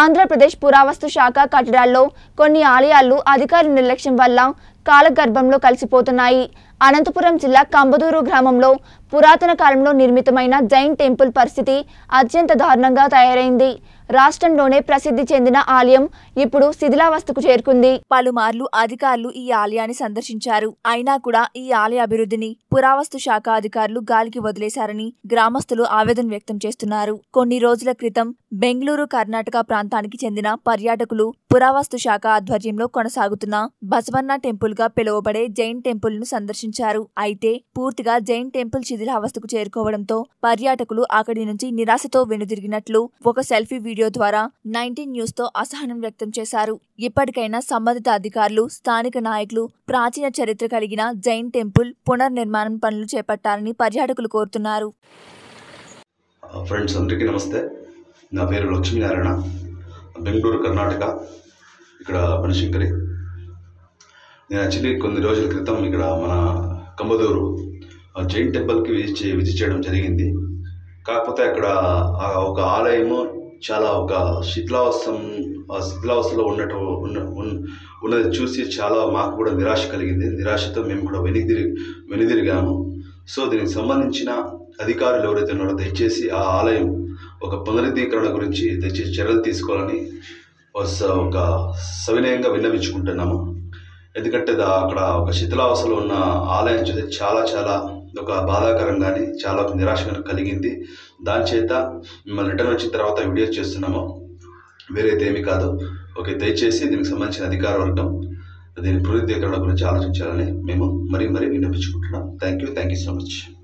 ఆంధ్రప్రదేశ్ పురావస్తు శాఖ కట్టడాల్లో కొన్ని ఆలయాలు అధికారి నిర్లక్ష్యం వల్ల కాలగర్భంలో కలిసిపోతున్నాయి. అనంతపురం జిల్లా కంబదూరు గ్రామంలో పురాతన కాలంలో నిర్మితమైన జైన్ టెంపుల్ పరిస్థితి అత్యంత దారుణంగా తయారైంది. రాష్ట్రంలోనే ప్రసిద్ధి చెందిన ఆలయం ఇప్పుడు శిథిలావస్థకు చేరుకుంది. పలుమార్లు అధికారులు ఈ ఆలయాన్ని సందర్శించారు. అయినా కూడా ఈ ఆలయ అభివృద్ధిని పురావస్తు శాఖ అధికారులు గాలికి వదిలేశారని గ్రామస్తులు ఆవేదన వ్యక్తం చేస్తున్నారు. కొన్ని రోజుల క్రితం బెంగళూరు కర్ణాటక ప్రాంతానికి చెందిన పర్యాటకులు పురావస్తు శాఖ ఆధ్వర్యంలో కొనసాగుతున్న బసవన్న టెంపుల్గా పిలువబడే జైన్ టెంపుల్ను సందర్శించారు. అయితే పూర్తిగా జైన్ టెంపుల్ శిథిలావస్థకు చేరుకోవడంతో పర్యాటకులు అక్కడి నుంచి నిరాశతో వెనుదిరిగినట్లు ఒక సెల్ఫీ వీడియో ద్వారా నైన్టీన్ న్యూస్తో అసహనం వ్యక్తం చేశారు. ఇప్పటికైనా సంబంధిత అధికారులు స్థానిక నాయకులు ప్రాచీన చరిత్ర కలిగిన జైన్ టెంపుల్ పునర్నిర్మాణం పనులు చేపట్టాలని పర్యాటకులు కోరుతున్నారు. ఫ్రెండ్స్ అందరికీ నమస్తే. నా పేరు లక్ష్మీనారాయణ. బెంగళూరు కర్ణాటక. ఇక్కడ బనశంకరి నేను యాక్చువల్లీ కొన్ని రోజుల క్రితం ఇక్కడ మన కంబదూరు ఆ జైన్ టెంపుల్కి విజిట్ చే విజిట్ చేయడం జరిగింది. కాకపోతే అక్కడ ఆ ఒక ఆలయము చాలా ఒక శిథిలావస్థం ఆ శిథిలావస్థలో ఉన్నట్టు ఉన్న ఉన్నది చూసి చాలా మాకు కూడా నిరాశ కలిగింది. నిరాశతో మేము కూడా వెనుదిరి వెనుదిరిగాము. సో దీనికి సంబంధించిన అధికారులు ఎవరైతే ఉన్నారో దయచేసి ఆ ఆలయం ఒక పునరుద్ధీకరణ గురించి దయచేసి చర్యలు తీసుకోవాలని ఒక స- ఒక సవినయంగా విన్నవించుకుంటున్నాము. ఎందుకంటే దా- అక్కడ ఒక శిథిలావస్థలో ఉన్న ఆలయం చూస్తే చాలా చాలా ఒక బాధాకరంగాని చాలా ఒక నిరాశ కలిగింది. దాని చేత మిమ్మల్ని రిటర్న్ వచ్చిన తర్వాత వీడియో చేస్తున్నాము. వేరేది ఏమీ కాదు. ఓకే దయచేసి దీనికి సంబంధించిన అధికార వర్గం దీని పునరుద్ధీకరణ గురించి ఆలోచించాలని మేము మరీ మరీ వినిపించుకుంటున్నాం thank you thank you so much